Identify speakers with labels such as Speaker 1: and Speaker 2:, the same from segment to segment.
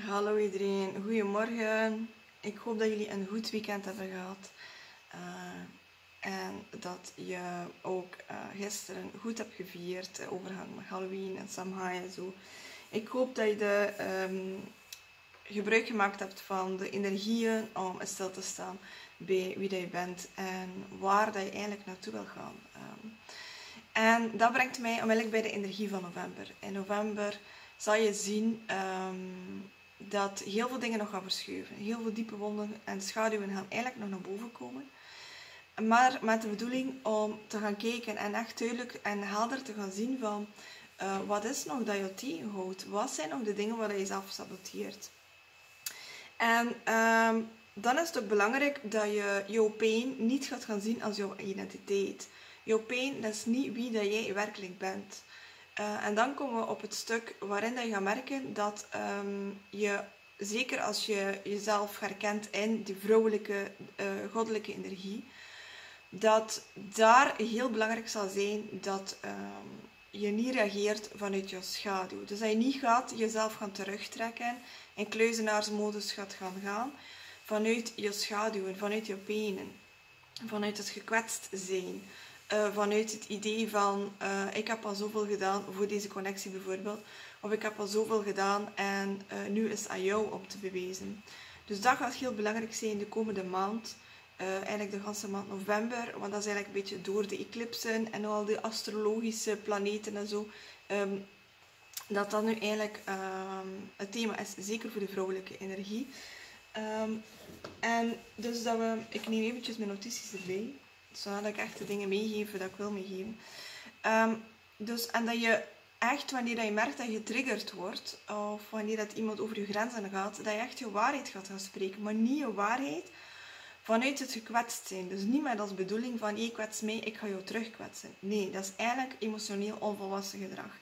Speaker 1: Hallo iedereen, goedemorgen. Ik hoop dat jullie een goed weekend hebben gehad. Uh, en dat je ook uh, gisteren goed hebt gevierd, uh, overgang met Halloween en Samhain en zo. Ik hoop dat je de, um, gebruik gemaakt hebt van de energieën om stil te staan bij wie dat je bent en waar dat je eigenlijk naartoe wil gaan. Um, en dat brengt mij onmiddellijk bij de energie van november. In november zal je zien um, dat heel veel dingen nog gaan verschuiven. Heel veel diepe wonden en schaduwen gaan eigenlijk nog naar boven komen. Maar met de bedoeling om te gaan kijken en echt duidelijk en helder te gaan zien van uh, wat is nog dat je tegenhoudt? Wat zijn nog de dingen waar je jezelf saboteert? En um, dan is het ook belangrijk dat je jouw pijn niet gaat gaan zien als jouw identiteit. Jouw pijn dat is niet wie dat jij werkelijk bent. Uh, en dan komen we op het stuk waarin dat je gaat merken dat um, je, zeker als je jezelf herkent in die vrouwelijke, uh, goddelijke energie, dat daar heel belangrijk zal zijn dat um, je niet reageert vanuit je schaduw. Dus dat je niet gaat jezelf gaan terugtrekken en kluizenaarsmodus gaat gaan gaan vanuit je schaduwen, vanuit je penen, vanuit het gekwetst zijn. Uh, vanuit het idee van uh, ik heb al zoveel gedaan voor deze connectie bijvoorbeeld. Of ik heb al zoveel gedaan en uh, nu is het aan jou om te bewijzen. Dus dat gaat heel belangrijk zijn de komende maand. eigenlijk de hele maand november. Want dat is eigenlijk een beetje door de eclipsen en al de astrologische planeten en zo. Um, dat dat nu eigenlijk um, het thema is, zeker voor de vrouwelijke energie. Um, en dus dat we, ik neem eventjes mijn notities erbij zodat ik echt de dingen meegeef dat ik wil meegeven. Um, dus, en dat je echt, wanneer je merkt dat je getriggerd wordt, of wanneer dat iemand over je grenzen gaat, dat je echt je waarheid gaat gaan spreken. Maar niet je waarheid vanuit het gekwetst zijn. Dus niet met als bedoeling van, je kwets mij, ik ga jou terugkwetsen. Nee, dat is eigenlijk emotioneel onvolwassen gedrag.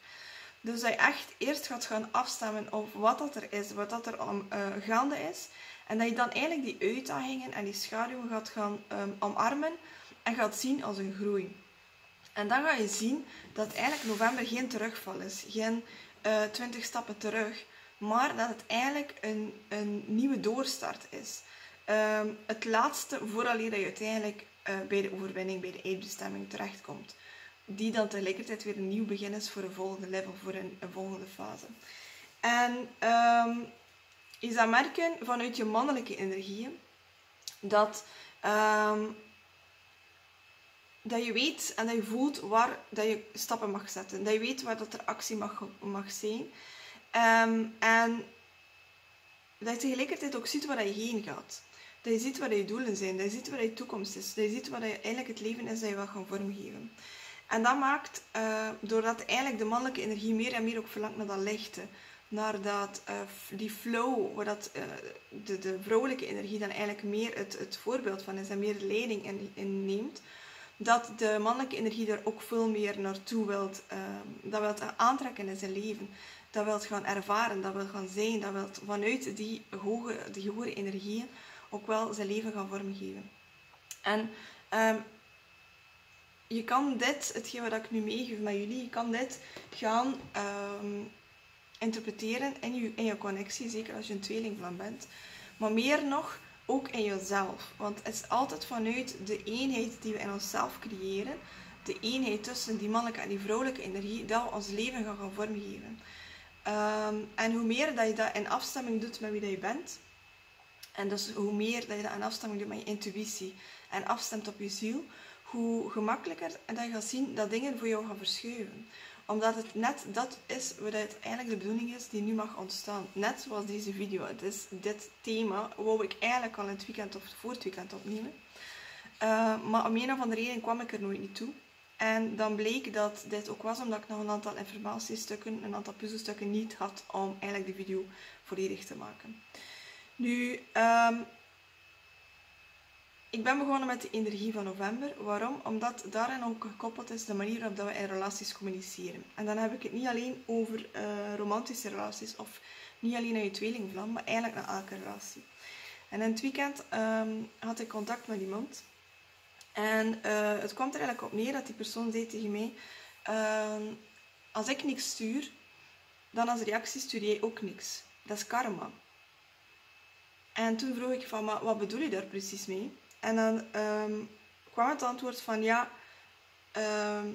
Speaker 1: Dus dat je echt eerst gaat gaan afstemmen op wat dat er is, wat dat er om, uh, gaande is. En dat je dan eigenlijk die uitdagingen en die schaduwen gaat gaan um, omarmen en gaat zien als een groei. En dan ga je zien dat eigenlijk november geen terugval is, geen eh, 20 stappen terug, maar dat het eigenlijk een, een nieuwe doorstart is. Uh, het laatste vooraleer dat je uiteindelijk uh, bij de overwinning, bij de eindbestemming terechtkomt. Die dan tegelijkertijd weer een nieuw begin is voor een volgende level, voor een, volgende fase. En um, je zal merken vanuit je mannelijke energieën dat um, dat je weet en dat je voelt waar dat je stappen mag zetten. Dat je weet waar dat er actie mag, mag zijn. Um, en dat je tegelijkertijd ook ziet waar je heen gaat. Dat je ziet wat je doelen zijn. Dat je ziet wat je toekomst is. Dat je ziet wat je eigenlijk het leven is dat je wil gaan vormgeven. En dat maakt, uh, doordat eigenlijk de mannelijke energie meer en meer ook verlangt naar dat lichte, naar dat, uh, die flow, waar dat, uh, de, de vrouwelijke energie dan eigenlijk meer het, het voorbeeld van is en meer leiding in, in neemt, dat de mannelijke energie daar ook veel meer naartoe wilt, uh, dat wilt aantrekken in zijn leven. Dat wilt gaan ervaren, dat wil gaan zijn, dat wilt vanuit die hoge, die hoge energieën ook wel zijn leven gaan vormgeven. En um, je kan dit, hetgeen wat ik nu meegeef met jullie, je kan dit gaan um, interpreteren in je, in je connectie, zeker als je een tweeling van bent. Maar meer nog, ook in jezelf. Want het is altijd vanuit de eenheid die we in onszelf creëren, de eenheid tussen die mannelijke en die vrouwelijke energie, dat we ons leven gaan, gaan vormgeven. Um, en hoe meer dat je dat in afstemming doet met wie dat je bent, en dus hoe meer dat je dat in afstemming doet met je intuïtie en afstemt op je ziel, hoe gemakkelijker dat je gaat zien dat dingen voor jou gaan verschuiven omdat het net dat is wat het eigenlijk de bedoeling is die nu mag ontstaan. Net zoals deze video. Het is dit thema wou ik eigenlijk al het weekend of voor het weekend opnemen. Uh, maar om een of andere reden kwam ik er nooit niet toe. En dan bleek dat dit ook was omdat ik nog een aantal informatiestukken, een aantal puzzelstukken niet had om eigenlijk de video volledig te maken. Nu, um, ik ben begonnen met de energie van november. Waarom? Omdat daarin ook gekoppeld is de manier waarop we in relaties communiceren. En dan heb ik het niet alleen over uh, romantische relaties of niet alleen naar je tweelingvlam, maar eigenlijk naar elke relatie. En in het weekend um, had ik contact met iemand. En uh, het kwam er eigenlijk op neer dat die persoon zei tegen mij: uh, Als ik niks stuur, dan als reactie stuur jij ook niks. Dat is karma. En toen vroeg ik van, maar wat bedoel je daar precies mee? En dan ehm, kwam het antwoord van, ja, ehm,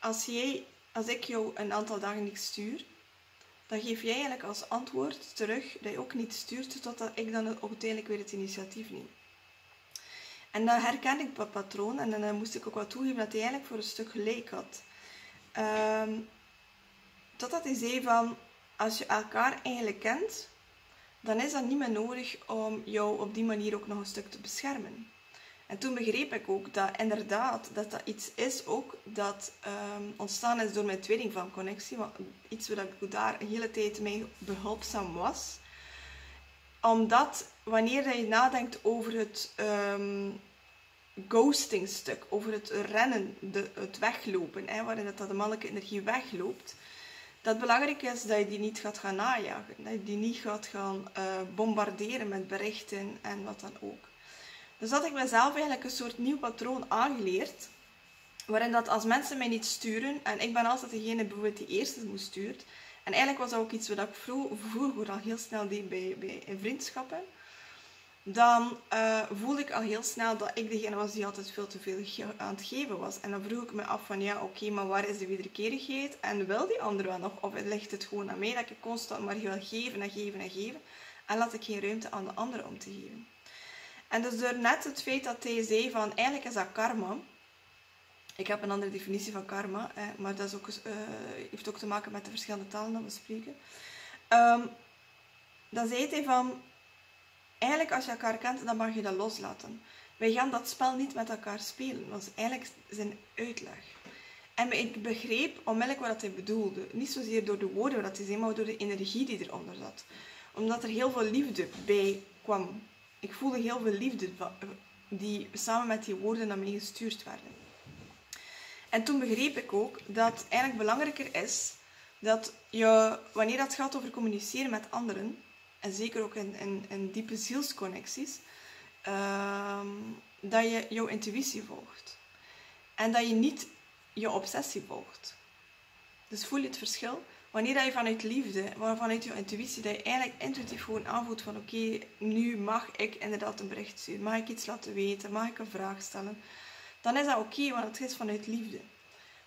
Speaker 1: als, jij, als ik jou een aantal dagen niet stuur, dan geef jij eigenlijk als antwoord terug dat je ook niet stuurt totdat ik dan uiteindelijk weer het initiatief neem. En dan herkende ik dat patroon en dan moest ik ook wat toegeven dat hij eigenlijk voor een stuk gelijk had. Um, totdat hij zei van, als je elkaar eigenlijk kent, dan is dat niet meer nodig om jou op die manier ook nog een stuk te beschermen. En toen begreep ik ook dat inderdaad dat dat iets is ook dat um, ontstaan is door mijn tweeling van connectie. Iets waar ik daar een hele tijd mee behulpzaam was. Omdat wanneer je nadenkt over het um, ghosting stuk, over het rennen, de, het weglopen, hè, waarin dat de mannelijke energie wegloopt, dat belangrijk is dat je die niet gaat gaan najagen. Dat je die niet gaat gaan uh, bombarderen met berichten en wat dan ook. Dus had ik mezelf eigenlijk een soort nieuw patroon aangeleerd. Waarin dat als mensen mij niet sturen, en ik ben altijd degene bijvoorbeeld die eerst moest stuurt. En eigenlijk was dat ook iets wat ik vroeger al heel snel deed bij, bij vriendschappen. Dan uh, voelde ik al heel snel dat ik degene was die altijd veel te veel aan het geven was. En dan vroeg ik me af van ja, oké, maar waar is de wederkerigheid? En wil die ander wel nog? Of ligt het gewoon aan mij dat ik constant maar wil geven en geven en geven? En laat ik geen ruimte aan de ander om te geven. En dus door net het feit dat hij zei van eigenlijk is dat karma. Ik heb een andere definitie van karma, hè, maar dat is ook, uh, heeft ook te maken met de verschillende talen die we spreken. Um, dan zei hij van, eigenlijk als je elkaar kent, dan mag je dat loslaten. Wij gaan dat spel niet met elkaar spelen. Dat is eigenlijk zijn uitleg. En ik begreep onmiddellijk wat hij bedoelde. Niet zozeer door de woorden wat hij zei, maar door de energie die eronder zat. Omdat er heel veel liefde bij kwam ik voelde heel veel liefde die samen met die woorden naar mij gestuurd werden. En toen begreep ik ook dat eigenlijk belangrijker is dat je, wanneer het gaat over communiceren met anderen, en zeker ook in, diepe zielsconnecties, ehm, dat je jouw intuïtie volgt. En dat je niet je obsessie volgt. Dus voel je het verschil? Wanneer je vanuit liefde, vanuit je intuïtie, dat je eigenlijk intuïtief gewoon aanvoelt van oké, nu mag ik inderdaad een bericht sturen, mag ik iets laten weten, mag ik een vraag stellen, dan is dat oké, want het is vanuit liefde.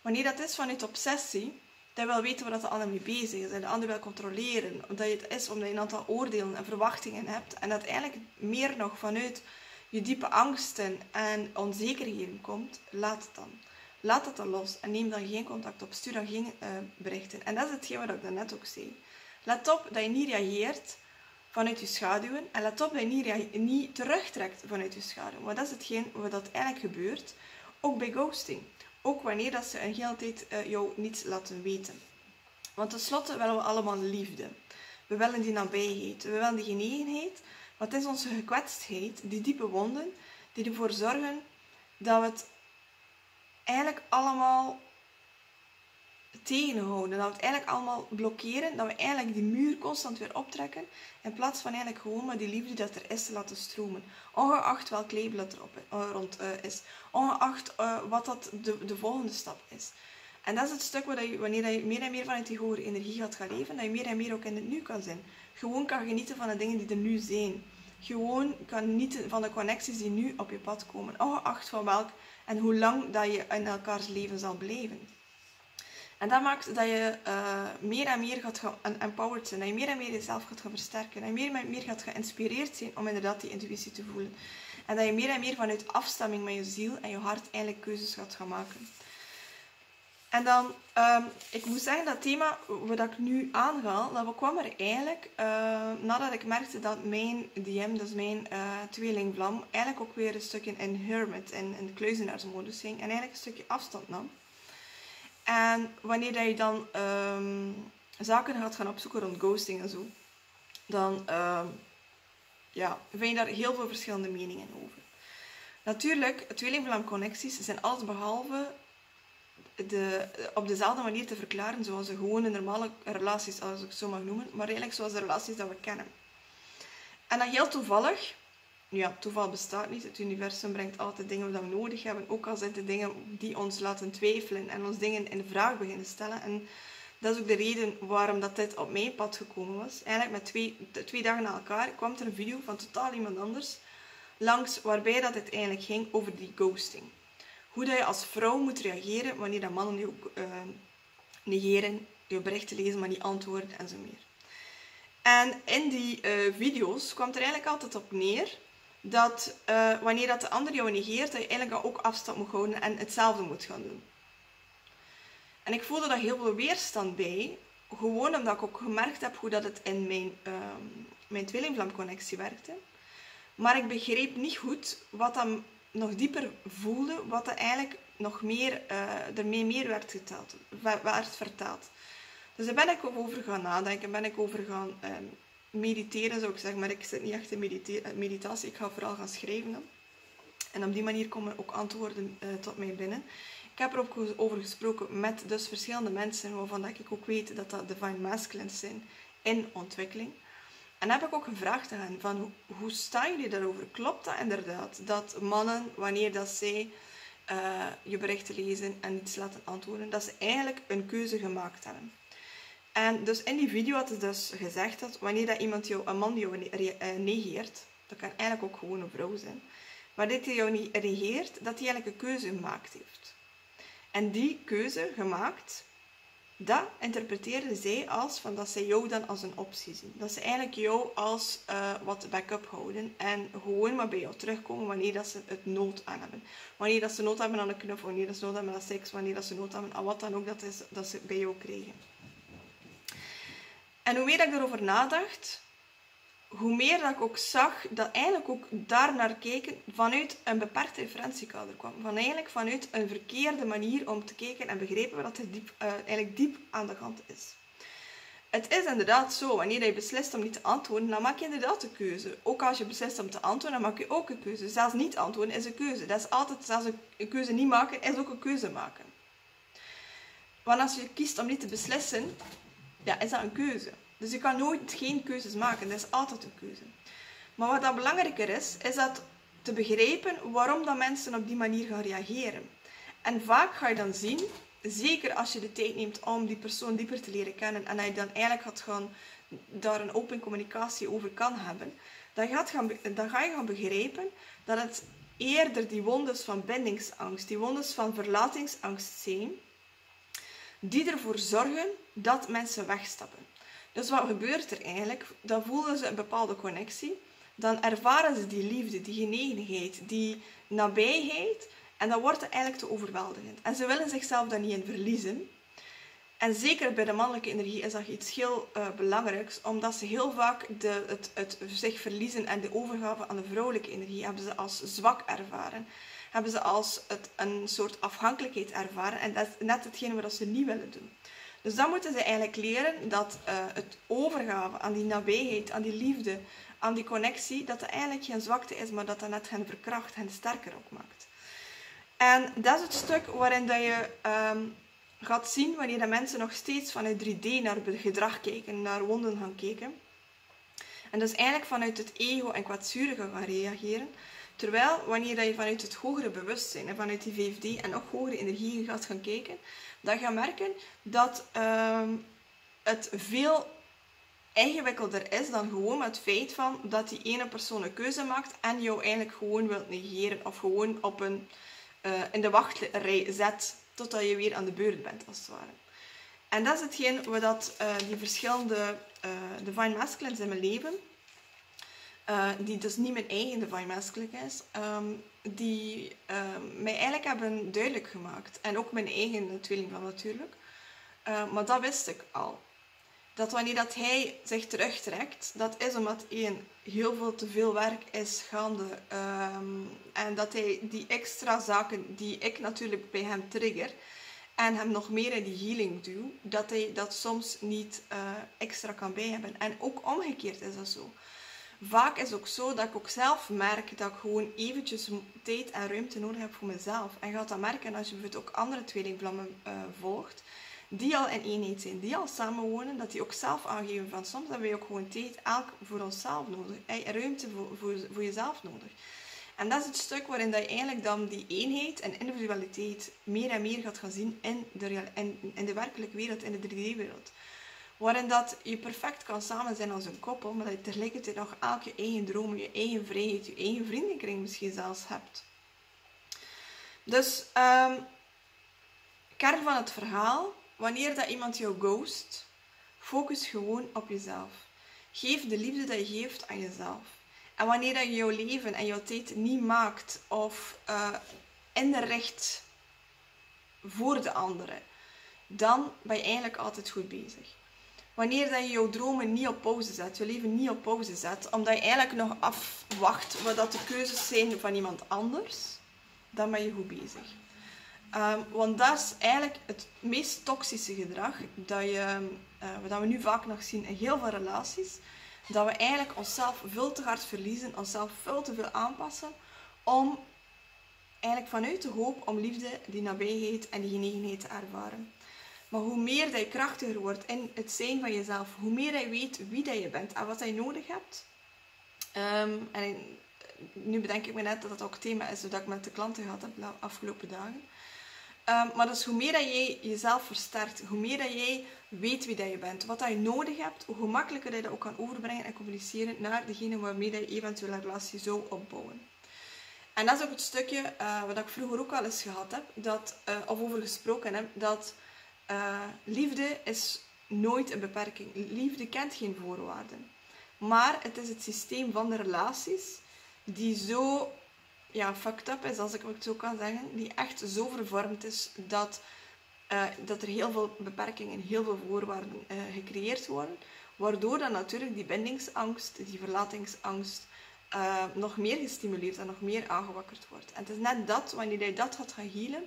Speaker 1: Wanneer dat is vanuit obsessie, dat wil weten waar de ander mee bezig is en de ander wil controleren, omdat je het is omdat je een aantal oordelen en verwachtingen hebt en dat eigenlijk meer nog vanuit je diepe angsten en onzekerheden komt, laat het dan. Laat het dan los en neem dan geen contact op. Stuur dan geen uh, berichten. En dat is hetgeen wat ik daarnet ook zei. Let op dat je niet reageert vanuit je schaduwen. En let op dat je niet, niet terugtrekt vanuit je schaduwen. Want dat is hetgeen wat dat eigenlijk gebeurt. Ook bij ghosting. Ook wanneer dat ze een hele tijd uh, jou niets laten weten. Want tenslotte willen we allemaal liefde. We willen die nabijheid. We willen die genegenheid. Wat is onze gekwetstheid? Die diepe wonden die ervoor zorgen dat we het eigenlijk allemaal tegenhouden. Dat we het eigenlijk allemaal blokkeren. Dat we eigenlijk die muur constant weer optrekken. In plaats van eigenlijk gewoon maar die liefde dat er is te laten stromen. Ongeacht welk label dat er op, uh, rond uh, is. Ongeacht uh, wat dat de, de volgende stap is. En dat is het stuk waar je, wanneer je meer en meer vanuit die hogere energie gaat gaan leven, dat je meer en meer ook in het nu kan zijn. Gewoon kan genieten van de dingen die er nu zijn. Gewoon kan genieten van de connecties die nu op je pad komen. Ongeacht van welk en hoe lang dat je in elkaars leven zal blijven. En dat maakt dat je uh, meer en meer gaat gaan empowered zijn, dat je meer en meer jezelf gaat gaan versterken, dat je meer en meer gaat geïnspireerd zijn om inderdaad die intuïtie te voelen. En dat je meer en meer vanuit afstemming met je ziel en je hart eigenlijk keuzes gaat gaan maken. En dan, um, ik moet zeggen, dat thema wat ik nu aanga, dat kwam er eigenlijk uh, nadat ik merkte dat mijn DM, dus mijn uh, tweelingvlam, eigenlijk ook weer een stukje in hermit, in, in de kluizenaarsmodus ging en eigenlijk een stukje afstand nam. En wanneer je dan um, zaken gaat gaan opzoeken rond ghosting en zo, dan uh, ja, vind je daar heel veel verschillende meningen over. Natuurlijk, tweelingvlam connecties zijn alles behalve de, op dezelfde manier te verklaren zoals de gewone normale relaties, als ik het zo mag noemen, maar eigenlijk zoals de relaties dat we kennen. En dan heel toevallig, ja, toeval bestaat niet. Het universum brengt altijd dingen die we nodig hebben, ook al zijn het dingen die ons laten twijfelen en ons dingen in vraag beginnen stellen. En Dat is ook de reden waarom dat dit op mijn pad gekomen was. Eigenlijk met twee, twee dagen na elkaar kwam er een video van totaal iemand anders langs, waarbij dat het eigenlijk ging over die ghosting. Hoe dat je als vrouw moet reageren wanneer dat mannen je uh, negeren, je berichten lezen, maar niet antwoorden en zo meer. En in die uh, video's kwam er eigenlijk altijd op neer dat uh, wanneer dat de ander jou negeert, dat je eigenlijk ook afstand moet houden en hetzelfde moet gaan doen. En ik voelde daar heel veel weerstand bij, gewoon omdat ik ook gemerkt heb hoe dat het in mijn, uh, mijn tweelingvlamconnectie werkte. Maar ik begreep niet goed wat dan nog dieper voelde, wat er eigenlijk nog meer, uh, ermee meer werd, geteld, werd verteld. Dus daar ben ik over gaan nadenken, ben ik over gaan ehm, mediteren, zou ik zeggen. Maar ik zit niet echt in eh, meditatie, ik ga vooral gaan schrijven. En op die manier komen ook antwoorden uh, tot mij binnen. Ik heb er ook over gesproken met dus verschillende mensen, waarvan ik ook weet dat dat divine masculines zijn in ontwikkeling. En heb ik ook gevraagd aan hen van hoe, hoe staan jullie daarover? Klopt dat inderdaad? Dat mannen, wanneer dat zij uh, je berichten lezen en iets laten antwoorden, dat ze eigenlijk een keuze gemaakt hebben. En dus in die video had ze dus gezegd dat wanneer dat iemand jou, een man jou eh, negeert, dat kan eigenlijk ook gewoon een vrouw zijn, maar dit hij jou niet regeert, dat hij eigenlijk een keuze gemaakt heeft. En die keuze gemaakt, dat interpreteerden zij als van dat ze jou dan als een optie zien. Dat ze eigenlijk jou als uh, wat backup houden en gewoon maar bij jou terugkomen wanneer dat ze het nood aan hebben. Wanneer dat ze nood hebben aan een knuffel, wanneer dat ze nood hebben aan seks, wanneer dat ze nood hebben aan wat dan ook dat, is, dat ze bij jou krijgen. En hoe meer ik erover nadacht, hoe meer dat ik ook zag dat eigenlijk ook daar naar kijken vanuit een beperkt referentiekader kwam. Van eigenlijk vanuit een verkeerde manier om te kijken en begrepen dat het diep, uh, eigenlijk diep aan de hand is. Het is inderdaad zo, wanneer je beslist om niet te antwoorden, dan maak je inderdaad een keuze. Ook als je beslist om te antwoorden, dan maak je ook een keuze. Zelfs niet antwoorden is een keuze. Dat is altijd, zelfs een keuze niet maken, is ook een keuze maken. Want als je kiest om niet te beslissen, ja, is dat een keuze. Dus je kan nooit geen keuzes maken. Dat is altijd een keuze. Maar wat dan belangrijker is, is dat te begrijpen waarom dat mensen op die manier gaan reageren. En vaak ga je dan zien, zeker als je de tijd neemt om die persoon dieper te leren kennen en dat je dan eigenlijk gaat gaan, daar een open communicatie over kan hebben, dan, dan ga je gaan begrijpen dat het eerder die wondes van bindingsangst, die wondes van verlatingsangst zijn, die ervoor zorgen dat mensen wegstappen. Dus wat gebeurt er eigenlijk? Dan voelen ze een bepaalde connectie. Dan ervaren ze die liefde, die genegenheid, die nabijheid. En dan wordt het eigenlijk te overweldigend. En ze willen zichzelf daar niet in verliezen. En zeker bij de mannelijke energie is dat iets heel uh, belangrijks, omdat ze heel vaak de, het, het zich verliezen en de overgave aan de vrouwelijke energie hebben ze als zwak ervaren. Hebben ze als het, een soort afhankelijkheid ervaren. En dat is net hetgene wat ze niet willen doen. Dus dan moeten ze eigenlijk leren dat uh, het overgave aan die nabijheid, aan die liefde, aan die connectie, dat het eigenlijk geen zwakte is, maar dat dat net hen verkracht, hen sterker ook maakt. En dat is het stuk waarin dat je um, gaat zien wanneer de mensen nog steeds vanuit 3D naar gedrag kijken, naar wonden gaan kijken. En dus eigenlijk vanuit het ego en kwetsurige gaan reageren. Terwijl wanneer je vanuit het hogere bewustzijn en vanuit die VFD en nog hogere energieën gaat gaan kijken, dan ga je merken dat ehm, het veel ingewikkelder is dan gewoon het feit van dat die ene persoon een keuze maakt en jou eigenlijk gewoon wilt negeren of gewoon op een, uh, in de wachtrij zet totdat je weer aan de beurt bent, als het ware. En dat is hetgeen wat dat, uh, die verschillende uh, divine masculines in mijn leven uh, die dus niet mijn eigen divine masculine is, um, die um, mij eigenlijk hebben duidelijk gemaakt. En ook mijn eigen tweeling van natuurlijk. Uh, maar dat wist ik al. Dat wanneer dat hij zich terugtrekt, dat is omdat één, heel veel te veel werk is gaande. Um, en dat hij die extra zaken die ik natuurlijk bij hem trigger, en hem nog meer in die healing doe, dat hij dat soms niet uh, extra kan bijhebben. En ook omgekeerd is dat zo vaak is het ook zo dat ik ook zelf merk dat ik gewoon eventjes tijd en ruimte nodig heb voor mezelf. En je gaat dat merken als je bijvoorbeeld ook andere tweelingvlammen uh, volgt, die al in eenheid zijn, die al samenwonen, dat die ook zelf aangeven van soms hebben we ook gewoon tijd elk voor onszelf nodig. Ruimte voor, voor, voor jezelf nodig. En dat is het stuk waarin dat je eigenlijk dan die eenheid en individualiteit meer en meer gaat gaan zien in de, in, in de werkelijke wereld, in de 3D-wereld. Waarin dat je perfect kan samen zijn als een koppel, maar dat je tegelijkertijd nog elke eigen droom, je eigen vrijheid, je eigen vriendenkring misschien zelfs hebt. Dus, um, kern van het verhaal, wanneer dat iemand jou ghost, focus gewoon op jezelf. Geef de liefde dat je geeft aan jezelf. En wanneer dat je jouw leven en jouw tijd niet maakt of uh, inricht voor de anderen, dan ben je eigenlijk altijd goed bezig. Wanneer dat je jouw dromen niet op pauze zet, je leven niet op pauze zet, omdat je eigenlijk nog afwacht wat dat de keuzes zijn van iemand anders, dan ben je goed bezig. Um, want dat is eigenlijk het meest toxische gedrag dat, je, uh, wat we nu vaak nog zien in heel veel relaties. Dat we eigenlijk onszelf veel te hard verliezen, onszelf veel te veel aanpassen om eigenlijk vanuit de hoop om liefde, die nabijheid en die genegenheid te ervaren. Maar hoe meer dat je krachtiger wordt in het zijn van jezelf, hoe meer dat je weet wie dat je bent en wat je nodig hebt. Um, en nu bedenk ik me net dat dat ook thema is dat ik met de klanten gehad heb de afgelopen dagen. Um, maar dus hoe meer dat jij jezelf versterkt, hoe meer dat jij weet wie dat je bent, wat dat je nodig hebt, hoe gemakkelijker je dat ook kan overbrengen en communiceren naar degene waarmee dat je eventueel een relatie zou opbouwen. En dat is ook het stukje uh, wat ik vroeger ook al eens gehad heb, dat, uh, of over gesproken heb, dat uh, liefde is nooit een beperking. Liefde kent geen voorwaarden. Maar het is het systeem van de relaties die zo ja, fucked up is, als ik het zo kan zeggen. Die echt zo vervormd is dat, uh, dat er heel veel beperkingen, heel veel voorwaarden uh, gecreëerd worden. Waardoor dan natuurlijk die bindingsangst, die verlatingsangst, nog meer gestimuleerd en nog meer aangewakkerd wordt. En het is net dat, wanneer je dat gaat gaan healen,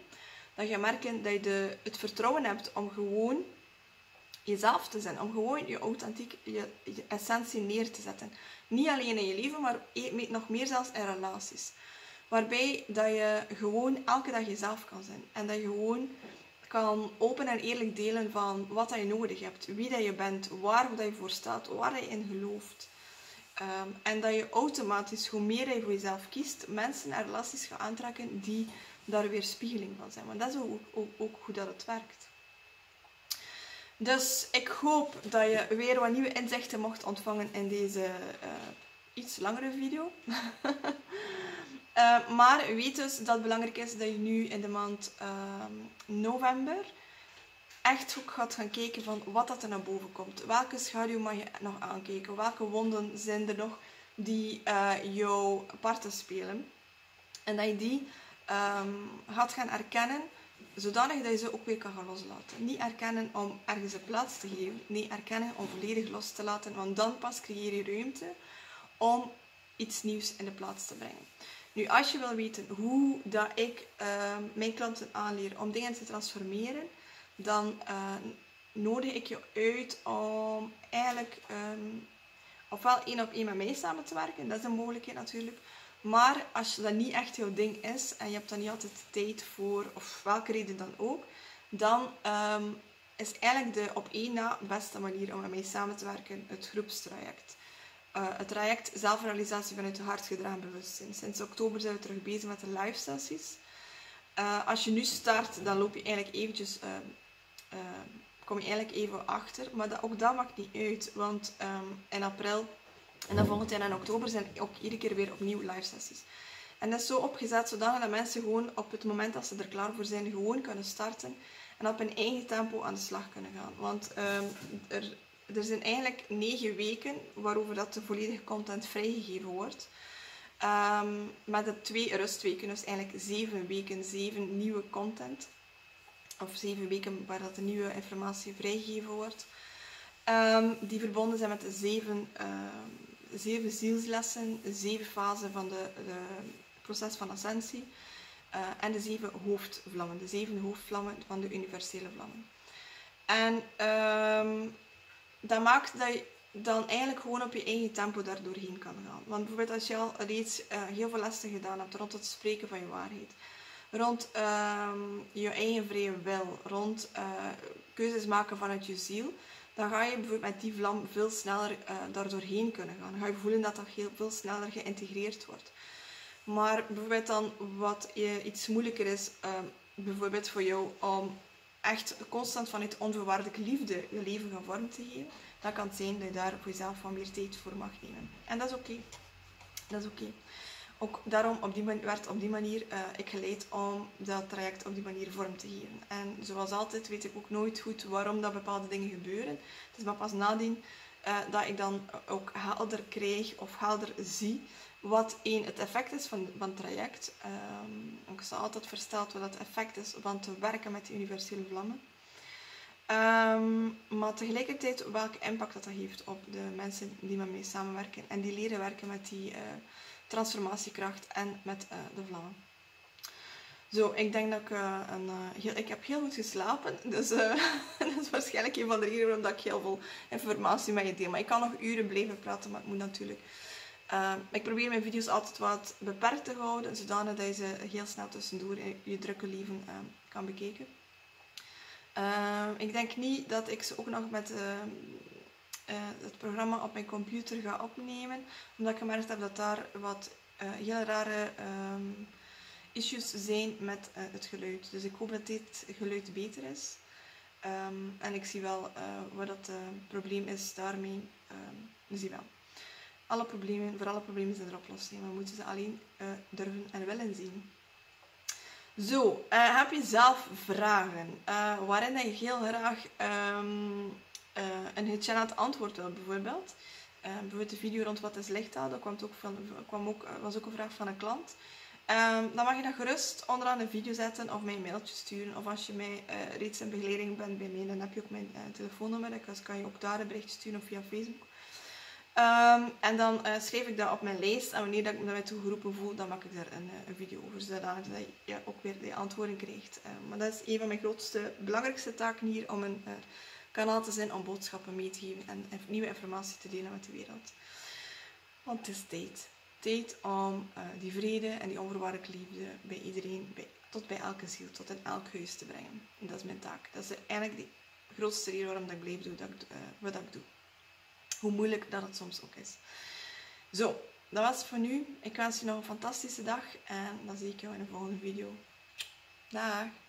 Speaker 1: dat je merkt dat je de, het vertrouwen hebt om gewoon jezelf te zijn. Om gewoon je authentiek, je, essentie neer te zetten. Niet alleen in je leven, maar e, nog meer zelfs in relaties. Waarbij dat je gewoon elke dag jezelf kan zijn. En dat je gewoon kan open en eerlijk delen van wat dat je nodig hebt. Wie dat je bent, waar dat je voor staat, waar je in gelooft. Um, en dat je automatisch, hoe meer je voor jezelf kiest, mensen en relaties gaat aantrekken die daar weer spiegeling van zijn. Want dat is ook, ook, hoe dat het werkt. Dus ik hoop dat je weer wat nieuwe inzichten mocht ontvangen in deze uh, iets langere video. uh, maar weet dus dat het belangrijk is dat je nu in de maand uh, november echt ook gaat gaan kijken van wat dat er naar boven komt. Welke schaduw mag je nog aankijken? Welke wonden zijn er nog die uh, jouw parten spelen? En dat je die um, gaat gaan erkennen, zodanig dat je ze ook weer kan gaan loslaten. Niet erkennen om ergens een plaats te geven, nee, erkennen om volledig los te laten, want dan pas creëer je ruimte om iets nieuws in de plaats te brengen. Nu, als je wil weten hoe dat ik uh, mijn klanten aanleer om dingen te transformeren, dan uh, nodig ik je uit om eigenlijk um, ofwel één op één met mij samen te werken, dat is een mogelijkheid natuurlijk, maar als dat niet echt jouw ding is en je hebt dan niet altijd tijd voor, of welke reden dan ook, dan um, is eigenlijk de op één na beste manier om met mij samen te werken het groepstraject. Uh, het traject zelfrealisatie vanuit het hart gedragen bewustzijn. Sinds oktober zijn we terug bezig met de live sessies. Uh, als je nu start, dan loop je eigenlijk eventjes, uh, kom je eigenlijk even achter. Maar dat, ook dat maakt niet uit, want in april en dan volgend jaar in oktober zijn ook iedere keer weer opnieuw live sessies. En dat is zo opgezet zodat dat mensen gewoon op het moment dat ze er klaar voor zijn, gewoon kunnen starten en op hun eigen tempo aan de slag kunnen gaan. Want um, er, er zijn eigenlijk negen weken waarover dat de volledige content vrijgegeven wordt. Um, met de twee rustweken, dus eigenlijk zeven weken, zeven nieuwe content. Of zeven weken waar dat de nieuwe informatie vrijgegeven wordt. Um, die verbonden zijn met de zeven zeven zielslessen, zeven fasen van de proces van ascensie uh, en de zeven hoofdvlammen, de zeven hoofdvlammen van de universele vlammen. En um, dat maakt dat je dan eigenlijk gewoon op je eigen tempo daar doorheen kan gaan. Want bijvoorbeeld als je al reeds uh, heel veel lessen gedaan hebt rond het spreken van je waarheid, rond um, je eigen vrije wil, rond uh, keuzes maken vanuit je ziel, dan ga je bijvoorbeeld met die vlam veel sneller uh, daar doorheen kunnen gaan. Dan ga je voelen dat dat heel veel sneller geïntegreerd wordt. Maar bijvoorbeeld dan wat je iets moeilijker is, ehm, bijvoorbeeld voor jou om echt constant vanuit onvoorwaardelijke liefde je leven gaan vorm te geven, dan kan het zijn dat je daar voor jezelf wat meer tijd voor mag nemen. En dat is oké. Dat is oké. Ook daarom op die manier, werd op die manier uh, ik geleid om dat traject op die manier vorm te geven. En zoals altijd weet ik ook nooit goed waarom dat bepaalde dingen gebeuren. Het is maar pas nadien uh, dat ik dan ook helder krijg of helder zie wat één het effect is van, van het traject. Um, ik zal altijd versteld wat het effect is van te werken met die universele vlammen. Um, maar tegelijkertijd welke impact dat, heeft op de mensen die met mij samenwerken en die leren werken met die uh, transformatiekracht en met uh, de vlammen. Zo, ik denk dat ik uh, een, heel, ik heb heel goed geslapen, dus dat is waarschijnlijk een van de redenen waarom ik heel veel informatie met je deel. Maar ik kan nog uren blijven praten, maar het moet natuurlijk ik probeer mijn video's altijd wat beperkt te houden, zodanig dat je ze heel snel tussendoor in je drukke leven kan bekijken. Ik denk niet dat ik ze ook nog met het programma op mijn computer ga opnemen, omdat ik gemerkt heb dat daar wat heel rare um, issues zijn met het geluid. Dus ik hoop dat dit geluid beter is. Um, en ik zie wel wat het probleem is daarmee. Um, zie wel alle problemen, voor alle problemen zijn er oplossingen. We moeten ze alleen uh, durven en willen zien. Zo, uh, heb je zelf vragen uh, waarin je heel graag een hitje aan het antwoord wil, bijvoorbeeld? bijvoorbeeld de video rond wat is lichttaal, dat kwam ook van, kwam ook, was ook een vraag van een klant. Um, dan mag je dat gerust onderaan een video zetten of mij een mailtje sturen. Of als je mij reeds in begeleiding bent bij mij, dan heb je ook mijn telefoonnummer. Dus kan je ook daar een berichtje sturen of via Facebook. Um, en dan uh, schrijf ik dat op mijn lijst. En wanneer ik me daarbij toegeroepen voel, dan maak ik daar een, eh, video over. Zodat je ja, ook weer die antwoorden krijgt. Uh, maar dat is een van mijn grootste, belangrijkste taken hier. Om een kanaal te zijn om boodschappen mee te geven. En, nieuwe informatie te delen met de wereld. Want het is tijd. Tijd om die vrede en die onvoorwaardelijke liefde bij iedereen, bij, tot bij elke ziel, tot in elk huis te brengen. En dat is mijn taak. Dat is eigenlijk de grootste reden waarom dat ik blijf doen dat ik, wat ik doe hoe moeilijk dat het soms ook is. Zo, dat was het voor nu. Ik wens je nog een fantastische dag en dan zie ik jou in de volgende video. Dag!